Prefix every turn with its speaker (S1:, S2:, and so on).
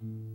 S1: you